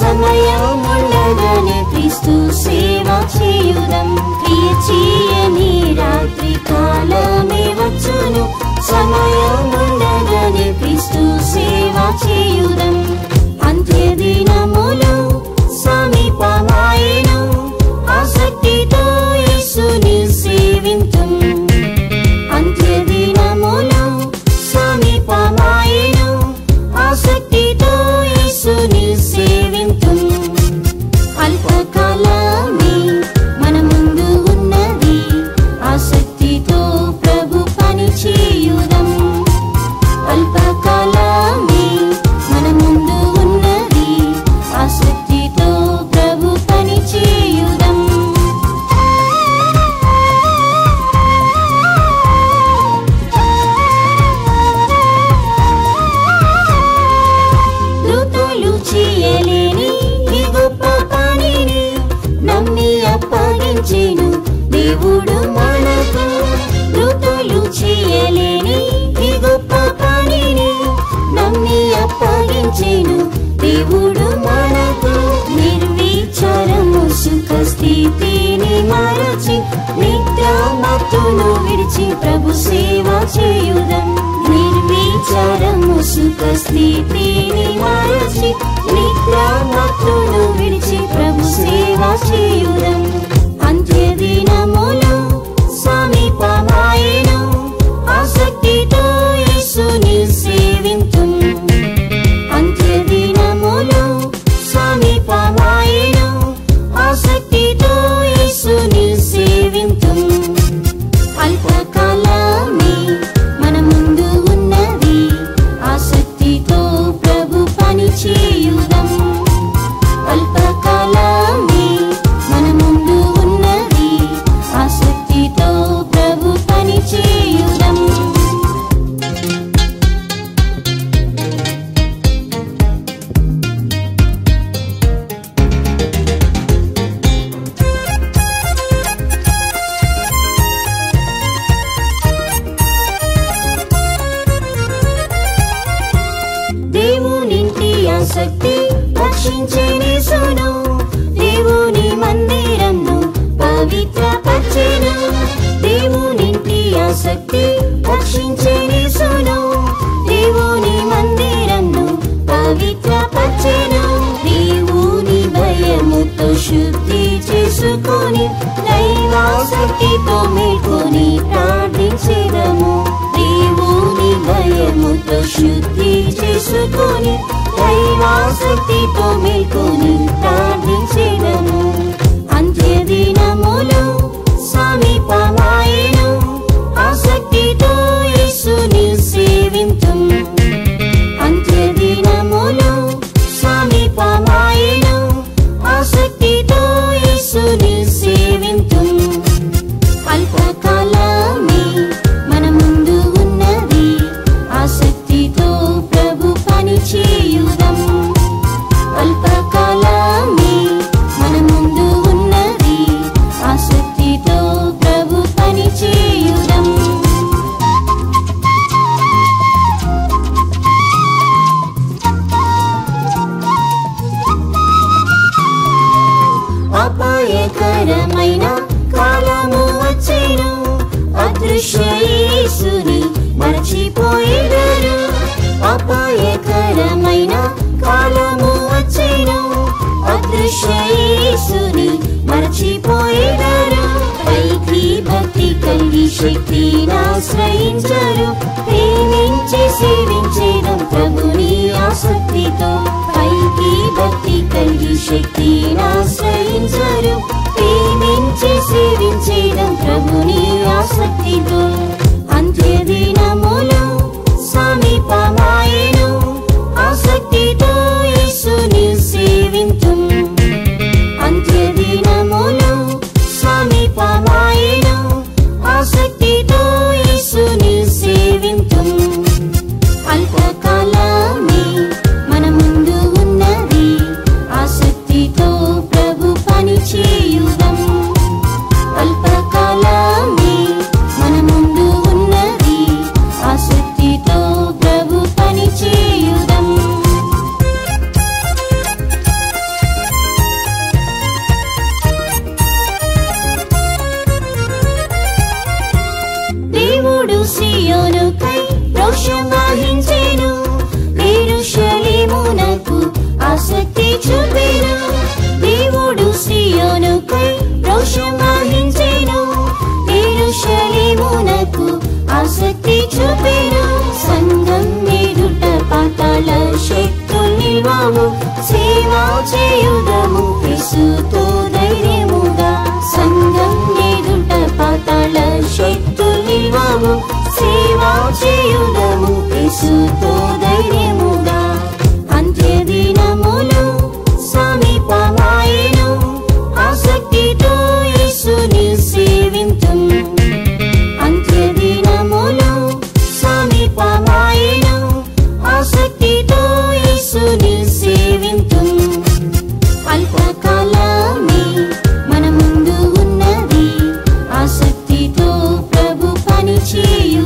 సమయముండగానే క్రీస్తు సేవ చేయుదం క్రియ చేయని రాత్రి కాలమే అప్పగించేను దేవుడు మనకు నిర్విచారము సుఖ స్థితిని మరచి నిద్రమత్తును విడిచి ప్రభు సేవ చేయుదం నిర్విచారము సుఖ స్థితిని మరచి నిద్రమత్తును విడిచి ప్రభు సేవ చేయుదం రక్షించేసును దేవుని మందిరంను పవిత్ర పచ్చెను దేవునింటి ఆసక్తి రక్షించేసును దేవుని మందిరంను పవిత్ర పచ్చెను దేవుని భయముతో శుద్ధి చేసుకొని దైవాసక్తితో మేల్కొని ప్రార్థించేదము. దేవుని భయముతో శుద్ధి చేసుకొని దైవాసక్తితో మేల్కొని ప్రార్థించేదము అంత్య దినములు యేసుని మరచిపోయేదరు అపాయకరమైన కాలము వచ్చేను. అదృశ్య యేసుని మరచిపోయేదరు పైకి భక్తి కలిగి శక్తిని ఆశ్రయించారు. ప్రేమించి సేవించేదం ప్రభుని ఆసక్తితో పైకి భక్తి కలిగి శక్తిని ఆశ్రయించారు. ప్రేమించి సేవించేదం ప్రభుని ఆసక్తితో రోషం వహించెను. ఎరుషలేమునకు ఆసక్తి చూపెను. దేవుడు సియోనుకై రోషం వహించెను. ఎరుషలేమునకు ఆసక్తి చూపెను. సంఘం ఎదుట పాతాల శక్తులు నిల్వాము సేవా చేయు చేయుదము క్రీస్తుతో ధైర్యముగా అంత్య దినములు సమీపమాయను ఆసక్తితో యేసుని సేవింతు అంత్య దినములు సమీపమాయను ఆసక్తితో యేసుని సేవింతు అల్పకాలమే మన ముందు ఉన్నది ఆసక్తితో ప్రభు పని చేయు